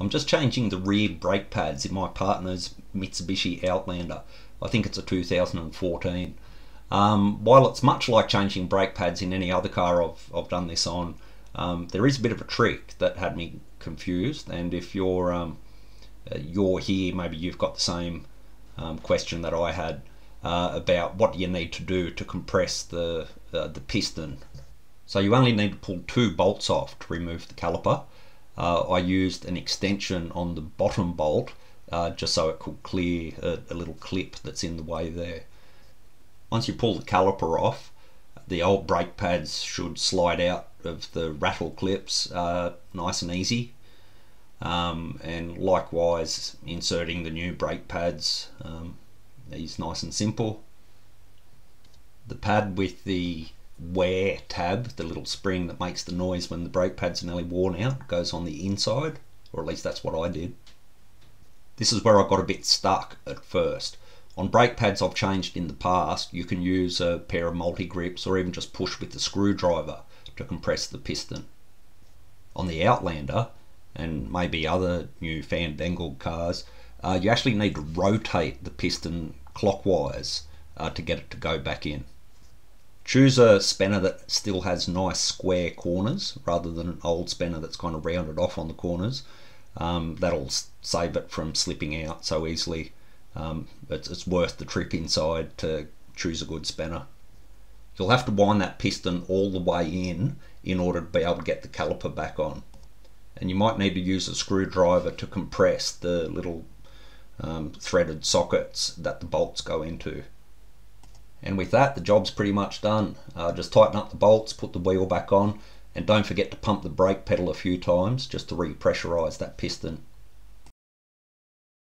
I'm just changing the rear brake pads in my partner's Mitsubishi Outlander. I think it's a 2014. Um, while it's much like changing brake pads in any other car I've, I've done this on, um, there is a bit of a trick that had me confused. And if you're um, uh, you're here, maybe you've got the same um, question that I had uh, about what you need to do to compress the uh, the piston. So you only need to pull two bolts off to remove the caliper. Uh, I used an extension on the bottom bolt uh, just so it could clear a, a little clip that's in the way there. Once you pull the caliper off, the old brake pads should slide out of the rattle clips uh, nice and easy. Um, and likewise, inserting the new brake pads um, is nice and simple. The pad with the wear tab, the little spring that makes the noise when the brake pads are nearly worn out, goes on the inside, or at least that's what I did. This is where I got a bit stuck at first. On brake pads I've changed in the past, you can use a pair of multi-grips or even just push with the screwdriver to compress the piston. On the Outlander, and maybe other new fandangled cars, uh, you actually need to rotate the piston clockwise uh, to get it to go back in. Choose a spanner that still has nice square corners rather than an old spanner that's kind of rounded off on the corners. Um, that'll save it from slipping out so easily. Um, it's, it's worth the trip inside to choose a good spanner. You'll have to wind that piston all the way in in order to be able to get the caliper back on. And you might need to use a screwdriver to compress the little um, threaded sockets that the bolts go into. And with that, the job's pretty much done. Uh, just tighten up the bolts, put the wheel back on, and don't forget to pump the brake pedal a few times just to repressurize that piston.